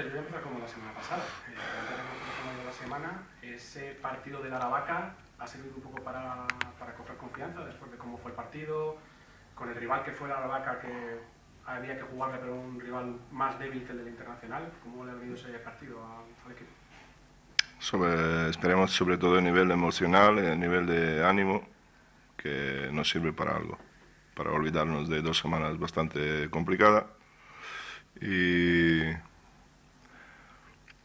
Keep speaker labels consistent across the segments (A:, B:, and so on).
A: Te voy a empezar como la semana pasada. Eh, la semana, ese partido de Aravaca ha servido un poco para, para coger confianza después de cómo fue el partido, con el rival que fue la Aravaca, que había que jugarle, pero un rival más débil que el del Internacional. ¿Cómo le ha venido ese partido al equipo?
B: Sobre, esperemos sobre todo a nivel emocional, a nivel de ánimo, que nos sirve para algo, para olvidarnos de dos semanas bastante complicadas y,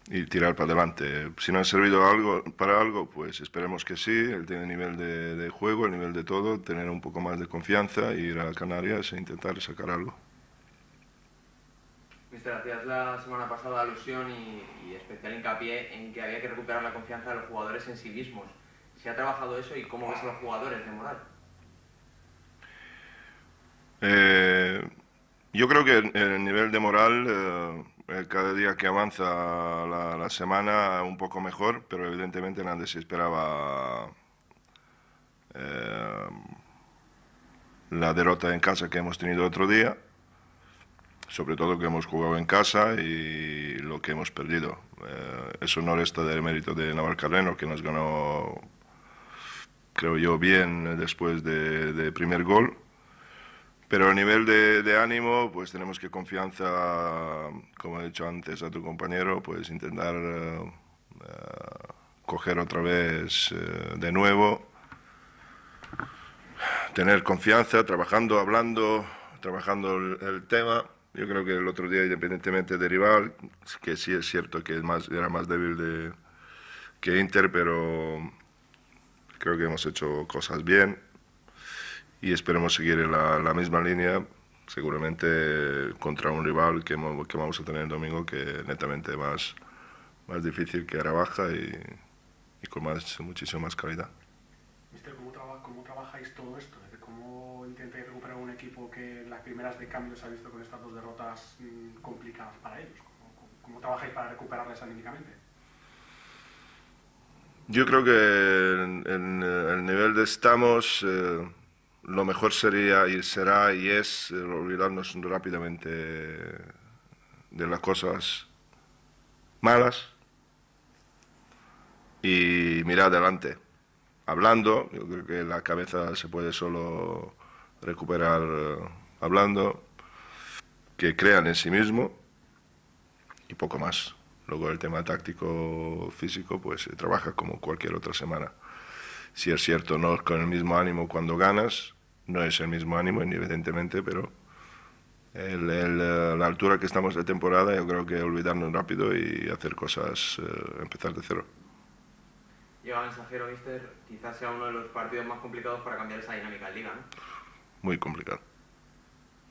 B: y tirar para adelante. Si no ha servido algo, para algo, pues esperemos que sí, él tiene nivel de, de juego, el nivel de todo, tener un poco más de confianza, ir a Canarias e intentar sacar algo.
C: Mister, hacías la semana pasada alusión y, y, especial hincapié en que había que recuperar la confianza de los jugadores en sí mismos. ¿Se ha trabajado eso y cómo ves a los jugadores de moral?
B: Eh, yo creo que el nivel de moral, eh, cada día que avanza la, semana, un poco mejor, pero evidentemente nadie se esperaba eh, la derrota en casa que hemos tenido otro día, sobre todo que hemos jugado en casa y lo que hemos perdido. Eh, eso no resta del mérito de Navalcarnero, que nos ganó, creo yo, bien después de, de primer gol pero a nivel de, ánimo, pues tenemos que confianza, como he dicho antes a tu compañero, pues intentar uh, uh, coger otra vez uh, de nuevo, tener confianza, trabajando, hablando, trabajando el, tema. Yo creo que el otro día, independientemente de rival, que sí es cierto que era más débil de, que Inter, pero creo que hemos hecho cosas bien y esperemos seguir en la, la, misma línea, seguramente contra un rival que, que, vamos a tener el domingo que netamente más, más difícil que Arabaja y, y con más, muchísimo más calidad.
A: Mister, ¿cómo, traba, ¿cómo trabajáis todo esto? ¿Cómo intentáis recuperar un equipo que en las primeras de cambio se ha visto con estas dos derrotas mmm, complicadas para ellos? ¿Cómo, cómo, trabajáis para recuperarles anímicamente?
B: Yo creo que en, en el nivel de estamos... Eh, lo mejor sería y será y es eh, olvidarnos rápidamente de las cosas malas y mirar adelante. Hablando, yo creo que la cabeza se puede solo recuperar eh, hablando, que crean en sí mismo y poco más. Luego el tema táctico físico pues se trabaja como cualquier otra semana. Si es cierto, no con el mismo ánimo cuando ganas, no es el mismo ánimo, evidentemente, pero el, el, eh, la altura que estamos de temporada, yo creo que olvidarnos rápido y hacer cosas, eh, empezar de cero.
C: Llega mensajero, Mister, quizás sea uno de los partidos más complicados para cambiar esa dinámica en Liga, ¿no?
B: Muy complicado.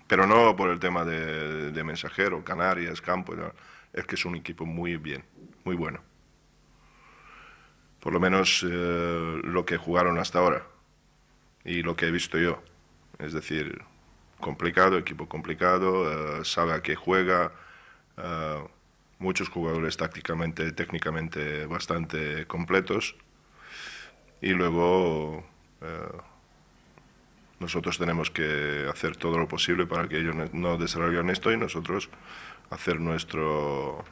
B: Pero no por el tema de, de mensajero, Canarias, Campo, no. es que es un equipo muy bien, muy bueno. Por lo menos eh, lo que jugaron hasta ahora y lo que he visto yo. Es decir, complicado, equipo complicado, uh, sabe a qué juega, uh, muchos jugadores tácticamente, técnicamente bastante completos y luego uh, nosotros tenemos que hacer todo lo posible para que ellos no desarrollen esto y nosotros hacer nuestro,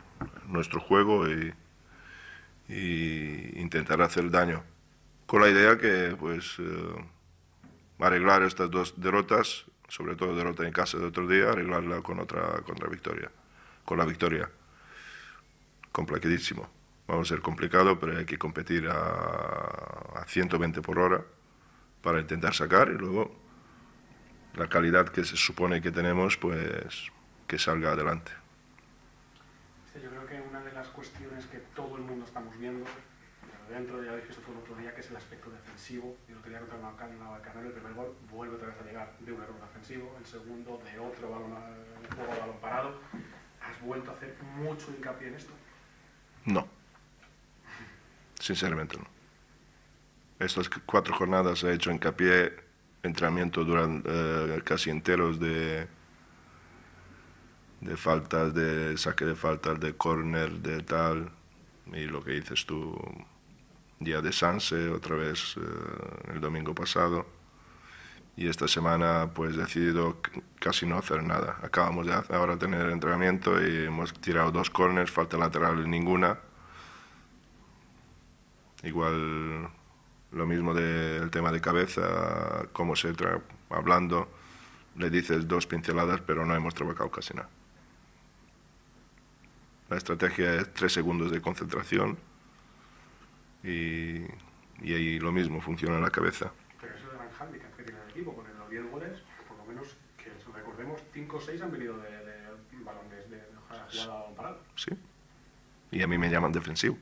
B: nuestro juego y, y intentar hacer daño con la idea que pues arreglar estas dos derrotas, sobre todo derrota en casa de otro día, arreglarla con otra contra victoria, con la victoria. Complicadísimo. Vamos a ser complicado, pero hay que competir a, a 120 por hora para intentar sacar y luego la calidad que se supone que tenemos, pues que salga adelante.
A: Yo creo que una de las cuestiones que todo el mundo estamos viendo dentro, ya dijiste tú el otro día, que es el aspecto defensivo. Y el otro día contra Navalcarnero, el primer gol vuelve otra vez a llegar de un error defensivo, el segundo de otro balón, un juego a balón parado. ¿Has vuelto a hacer mucho hincapié en esto?
B: No. Sinceramente no. Estas cuatro jornadas he hecho hincapié, entrenamiento durante eh, casi enteros de de faltas, de saque de faltas, de córner, de tal, y lo que dices tú, día de Sanse, otra vez eh, el domingo pasado. y esta semana pues he decidido casi no hacer nada. Acabamos de ahora tener entrenamiento y hemos tirado dos corners, falta lateral ninguna. Igual lo mismo del tema de cabeza, cómo se entra hablando, le dices dos pinceladas pero no hemos trabajado casi nada. La estrategia es tres segundos de concentración y, y ahí lo mismo, funciona en la cabeza
A: equipo, porque los 10 goles, por lo menos que recordemos, 5 o 6 han venido de, de balones de, de jugada parado.
B: Sí. Y a mí me llaman defensivo.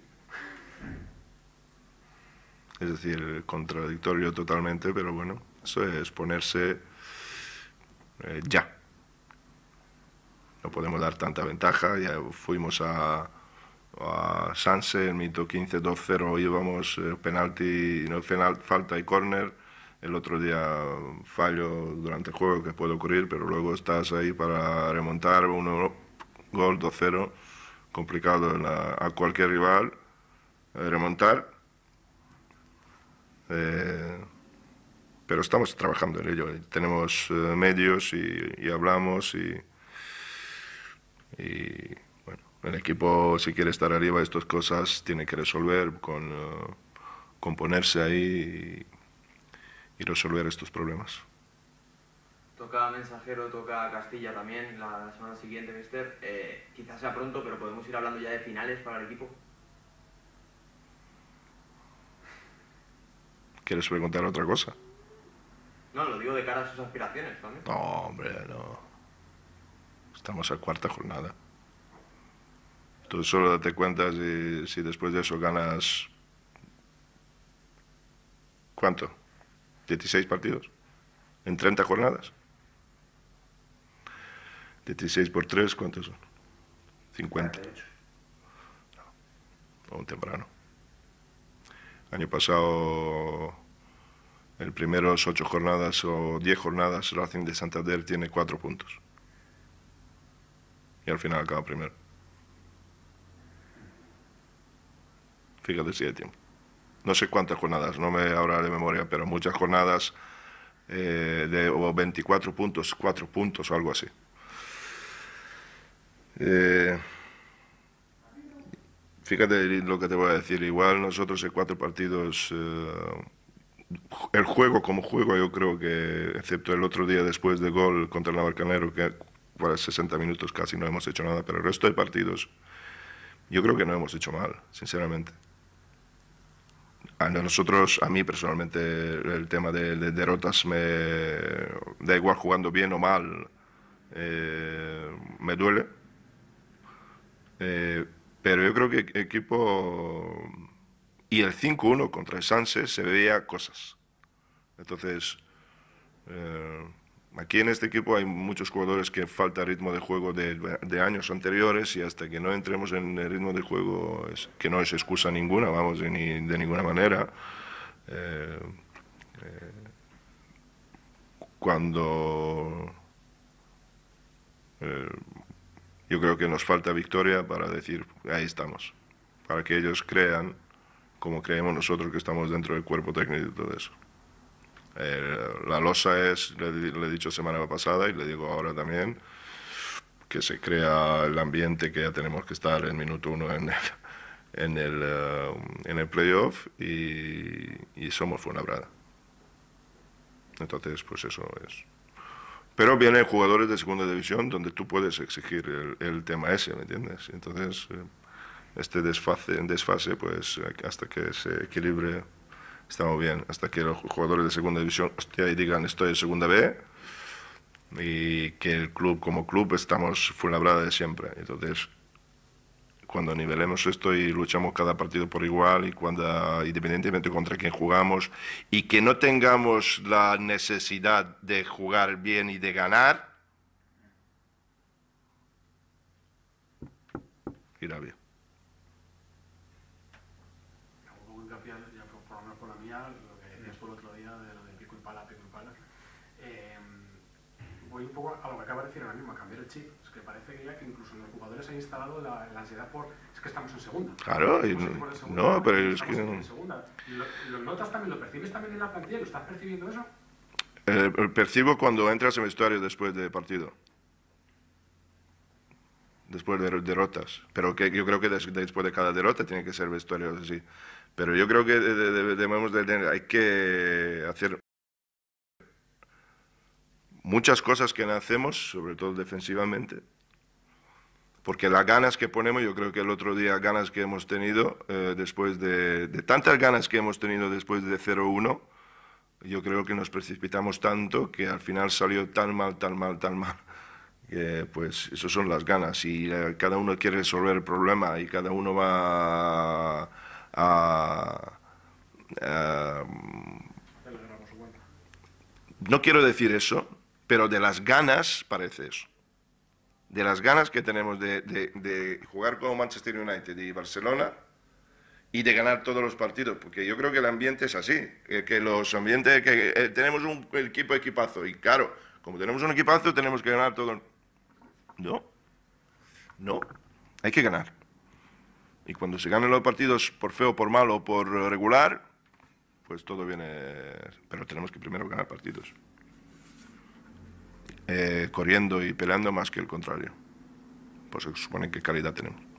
B: Es decir, contradictorio totalmente, pero bueno, eso es ponerse eh, ya. No podemos dar tanta ventaja, ya fuimos a, a Sanse, el mito 15-2-0 íbamos, eh, penalti, no, falta y córner, el otro día fallo durante el juego que puede ocurrir, pero luego estás ahí para remontar uno gol 2-0, complicado a cualquier rival, eh, remontar. Eh, pero estamos trabajando en ello. Tenemos eh, medios y, hablamos y, y, el equipo si quiere estar arriba estas cosas tiene que resolver con, con ponerse ahí y resolver estos problemas.
C: Toca Mensajero, toca Castilla también la semana siguiente, Mister. Eh, quizás sea pronto, pero podemos ir hablando ya de finales para el equipo.
B: ¿Quieres preguntar otra cosa?
C: No, lo digo de cara a sus aspiraciones también. No,
B: hombre, no. Estamos a cuarta jornada. Tú solo date cuenta si, si después de eso ganas... ¿Cuánto? 16 partidos en 30 jornadas. 16 por 3, ¿cuántos son? 50. No, un temprano. Año pasado, el primeros 8 jornadas o 10 jornadas, Racing de Santander tiene 4 puntos. Y al final acaba primero. Fíjate si hay tiempo no sé cuántas jornadas, no me ahora de memoria, pero muchas jornadas eh, de 24 puntos, 4 puntos o algo así. Eh, fíjate lo que te voy a decir, igual nosotros en cuatro partidos, eh, el juego como juego yo creo que, excepto el otro día después del gol contra el Navarcanero, que por 60 minutos casi no hemos hecho nada, pero el resto de partidos yo creo que no hemos hecho mal, sinceramente. A nosotros, a mí personalmente, el tema de, derrotas me da igual jugando bien o mal, eh, me duele. Eh, pero yo creo que equipo y el 5-1 contra el Sanse se veía cosas. Entonces, eh, Aquí en este equipo hay muchos jugadores que falta ritmo de juego de, años anteriores y hasta que no entremos en el ritmo de juego, que no es excusa ninguna, vamos, de, ni, de ninguna manera. Eh, eh, cuando eh, yo creo que nos falta victoria para decir, ahí estamos, para que ellos crean como creemos nosotros que estamos dentro del cuerpo técnico y todo eso. Eh, la losa es, le, he dicho semana pasada y le digo ahora también, que se crea el ambiente que ya tenemos que estar en minuto uno en el, en el, uh, en el playoff y, y somos Fuenlabrada. Entonces, pues eso es. Pero vienen jugadores de segunda división donde tú puedes exigir el, el tema ese, ¿me entiendes? Entonces, eh, este desfase, desfase, pues hasta que se equilibre estamos bien. Hasta que los jugadores de segunda división digan estoy en segunda B y que el club como club estamos brada de siempre. Entonces, cuando nivelemos esto y luchamos cada partido por igual y cuando independientemente contra quién jugamos y que no tengamos la necesidad de jugar bien y de ganar, irá bien.
A: Un poco a lo que acaba de decir ahora mismo, a cambiar el chip. Es que parece que ya que incluso en los jugadores ha instalado la, ansiedad por. Es que estamos en segunda.
B: Claro, y no, pero es que.
A: ¿Lo, notas también, lo percibes también en la plantilla? ¿Lo estás percibiendo eso?
B: Eh, percibo cuando entras en vestuario después de partido. Después de derrotas. Pero que yo creo que después de cada derrota tiene que ser vestuario así. Pero yo creo que debemos de, hay que hacer muchas cosas que no hacemos, sobre todo defensivamente, porque las ganas que ponemos, yo creo que el otro día ganas que hemos tenido, eh, después de, de, tantas ganas que hemos tenido después de 0-1, yo creo que nos precipitamos tanto que al final salió tan mal, tan mal, tan mal. Que, pues eso son las ganas y eh, cada uno quiere resolver el problema y cada uno va a, no quiero decir eso, pero de las ganas parece eso. De las ganas que tenemos de, jugar con Manchester United y Barcelona, y de ganar todos los partidos, porque yo creo que el ambiente es así, que los ambientes, que eh, tenemos un equipo equipazo, y claro, como tenemos un equipazo, tenemos que ganar todo. No, no, hay que ganar. Y cuando se ganan los partidos por feo, por malo por regular, pues todo viene, pero tenemos que primero ganar partidos. Eh, corriendo y peleando más que el contrario. Pues se supone que calidad tenemos.